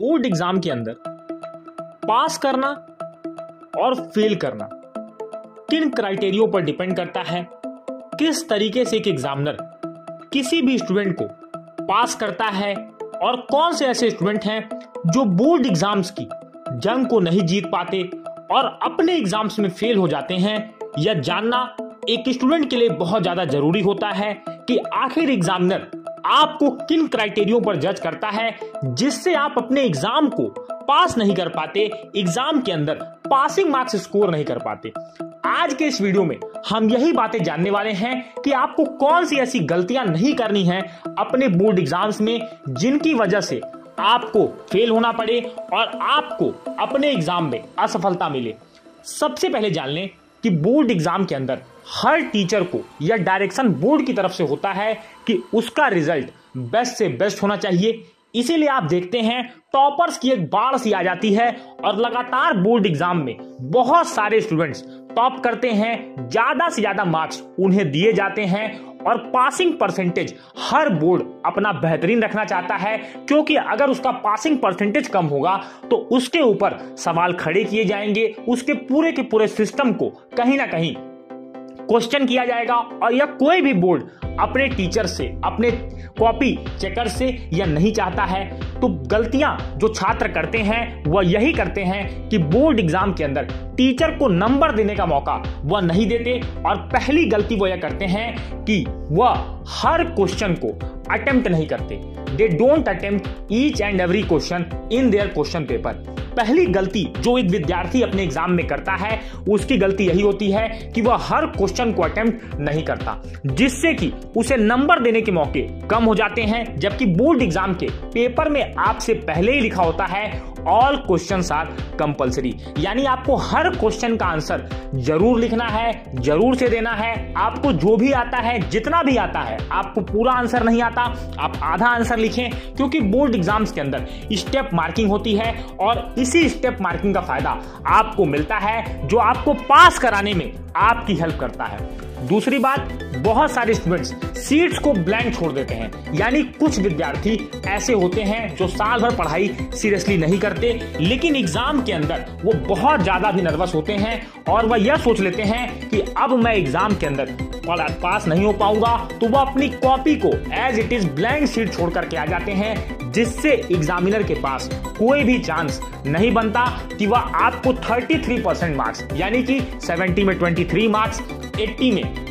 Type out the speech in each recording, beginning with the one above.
Board exam के अंदर पास करना और फेल करना किन क्राइटेरियो पर डिपेंड करता है, किस तरीके से एक एग्जामिनर किसी भी स्टूडेंट को पास करता है और कौन से ऐसे स्टूडेंट हैं जो बोर्ड एग्ज़ाम्स की जंग को नहीं जीत पाते और अपने एग्ज़ाम्स में फेल हो जाते हैं, यह जानना एक स्टूडेंट के लिए बहुत ज़्यादा ज़रूरी होता है कि आखिर एग्जामिनर आपको किन क्राइटेरियो पर जज करता है, जिससे आप अपने एग्ज़ाम को पास नहीं कर पाते, एग्ज़ाम के अंदर पासिंग मार्क्स स्कोर नहीं कर पाते। आज के इस वीडियो में हम यही बातें जानने वाले हैं कि आपको कौन सी ऐसी गलतियाँ नहीं करनी है अपने बोर्ड एग्ज़ाम्स में, जिनकी वजह से आपको फेल होना पड़े और आपको अपने एग्ज़ाम में असफलता मिले। सबसे पहले जान लें कि बोर्ड एग्ज़ाम के अंदर हर टीचर को यह डायरेक्शन बोर्ड की तरफ़ से होता है कि उसका रिज़ल्ट बेस्ट से बेस्ट होना चाहिए। इसीलिए आप देखते हैं, टॉपर्स की एक बाढ़ सी आ जाती है और लगातार बोर्ड एग्ज़ाम में बहुत सारे स्टूडेंट्स टॉप करते हैं, ज़्यादा से ज़्यादा मार्क्स उन्हें दिए जाते हैं और पासिंग परसेंटेज हर बोर्ड अपना बेहतरीन रखना चाहता है, क्योंकि अगर उसका पासिंग परसेंटेज कम होगा तो उसके ऊपर सवाल खड़े किए जाएँगे, उसके पूरे के पूरे सिस्टम को कहीं ना कहीं क्वेश्चन किया जाएगा और यह कोई भी बोर्ड अपने टीचर से, अपने कॉपी चेकर से यह नहीं चाहता है तो गलतियाँ जो छात्र करते हैं, वह यही करते हैं कि बोर्ड एग्ज़ाम के अंदर टीचर को नंबर देने का मौका वह नहीं देते और पहली गलती वह यह करते हैं कि वह हर क्वेश्चन को अटेम्प्ट नहीं करते। They don't attempt each and every question in their question paper पहली गलती जो एक विद्यार्थी अपने एग्ज़ाम में करता है, उसकी गलती यही होती है कि वह हर क्वेश्चन को अटेम्प्ट नहीं करता, जिससे कि उसे नंबर देने के मौके कम हो जाते हैं, जबकि बोर्ड एग्ज़ाम के पेपर में आपसे पहले ही लिखा होता है ऑल क्वेश्चन आर कंपल्सरी यानी आपको हर क्वेश्चन का आंसर ज़रूर लिखना है, ज़रूर से देना है, आपको जो भी आता है, जितना भी आता है, आपको पूरा आंसर नहीं आता, आप आधा आंसर लिखें, क्योंकि बोर्ड एग्ज़ाम्स के अंदर स्टेप मार्किंग होती है और इसी स्टेप मार्किंग का फ़ायदा आपको मिलता है, जो आपको पास कराने में आपकी हेल्प करता है। दूसरी बात, बहुत सारे स्टूडेंट्स सीट्स को ब्लैंक छोड़ देते हैं। यानी कुछ विद्यार्थी ऐसे होते हैं जो साल भर पढ़ाई सीरियसली नहीं करते, लेकिन एग्ज़ाम के अंदर वो बहुत ज़्यादा भी नर्वस होते हैं और वह यह सोच लेते हैं कि अब मैं एग्ज़ाम के अंदर पास नहीं हो पाऊँगा तो वह अपनी कॉपी को as it is blank sheet छोड़ करके आ जाते हैं। जिससे एग्जामिनर के पास कोई भी चांस नहीं बनता कि वह आपको 33 परसेंट मार्क्स यानी कि 70 में 23 मार्क्स 80 में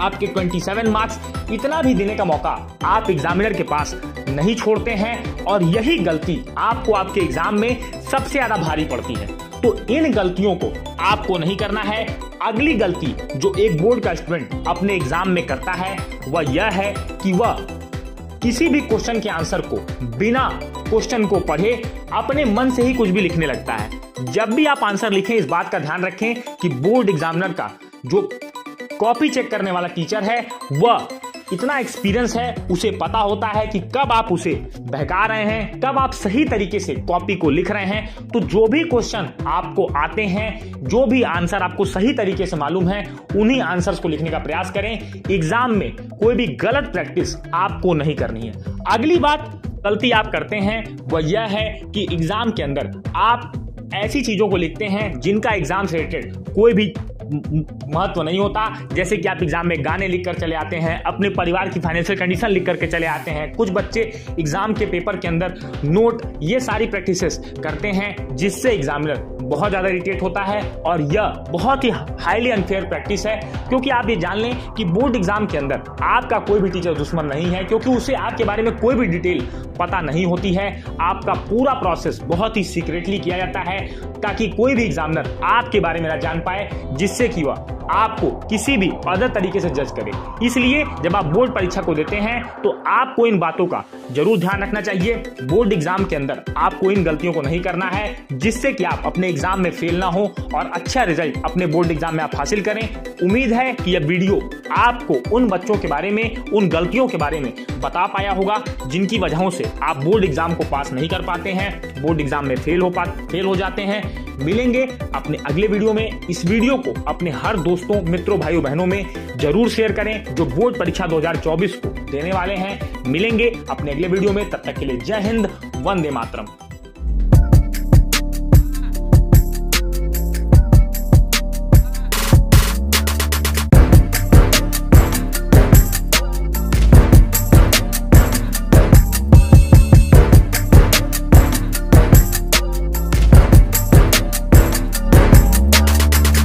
आपके 27 मार्क्स इतना भी देने का मौका आप एग्जामिनर के पास नहीं छोड़ते हैं और यही गलती आपको आपके एग्ज़ाम में सबसे ज़्यादा भारी पड़ती है। तो इन गलतियों को आपको नहीं करना है। अगली गलती जो एक बोर्ड का स्टूडेंट अपने एग्ज़ाम में करता है, वह यह है कि वह किसी भी क्वेश्चन के आंसर को, बिना क्वेश्चन को पढ़े, अपने मन से ही कुछ भी लिखने लगता है। जब भी आप आंसर लिखें, इस बात का ध्यान रखें कि बोर्ड एग्जामिनर का जो कॉपी चेक करने वाला टीचर है, वह इतना एक्सपीरियंस है, उसे पता होता है कि कब आप उसे बहका रहे हैं, कब आप सही तरीके से कॉपी को लिख रहे हैं। तो जो भी क्वेश्चन आपको आते हैं, जो भी आंसर आपको सही तरीके से मालूम है, उन्हीं आंसर्स को लिखने का प्रयास करें। एग्ज़ाम में कोई भी गलत प्रैक्टिस आपको नहीं करनी है। अगली बात गलती आप करते हैं, वह यह है कि एग्ज़ाम के अंदर आप ऐसी चीज़ों को लिखते हैं जिनका एग्ज़ाम से रिलेटेड कोई भी महत्व नहीं होता। जैसे कि आप एग्ज़ाम में गाने लिख कर चले आते हैं, अपने परिवार की फाइनेंशियल कंडीशन लिख करके चले आते हैं। कुछ बच्चे एग्ज़ाम के पेपर के अंदर नोट ये सारी प्रैक्टिसेस करते हैं जिससे एग्जामिनर बहुत ज़्यादा इरिटेट होता है और यह बहुत ही हाईली अनफेयर प्रैक्टिस है, क्योंकि आप ये जान लें कि बोर्ड एग्ज़ाम के अंदर आपका कोई भी टीचर दुश्मन नहीं है, क्योंकि उसे आपके बारे में कोई भी डिटेल पता नहीं होती है। आपका पूरा प्रोसेस बहुत ही सीक्रेटली किया जाता है, ताकि कोई भी एग्जामिनर आपके बारे में ना जान पाए, जिससे कि वह आपको किसी भी अदर तरीके से जज करे। इसलिए जब आप बोर्ड परीक्षा को देते हैं तो आपको इन बातों का ज़रूर ध्यान रखना चाहिए। बोर्ड एग्ज़ाम के अंदर आपको इन गलतियों को नहीं करना है, जिससे कि आप अपने एग्ज़ाम में फेल ना हो और अच्छा रिज़ल्ट अपने बोर्ड एग्ज़ाम में आप हासिल करें। उम्मीद है कि यह वीडियो आपको उन बच्चों के बारे में, उन गलतियों के बारे में बता पाया होगा, जिनकी वजहों से आप बोर्ड एग्ज़ाम को पास नहीं कर पाते हैं। बोर्ड एग्ज़ाम में फेल हो पा फेल हो जाते हैं। मिलेंगे। अपने अगले वीडियो में इस वीडियो को अपने हर दोस्तों, मित्रों, भाइयों, बहनों में ज़रूर शेयर करें, जो बोर्ड परीक्षा 2024 को देने वाले हैं। मिलेंगे अपने अगले वीडियो में। तब तक के लिए जय हिंद, वंदे मातरम।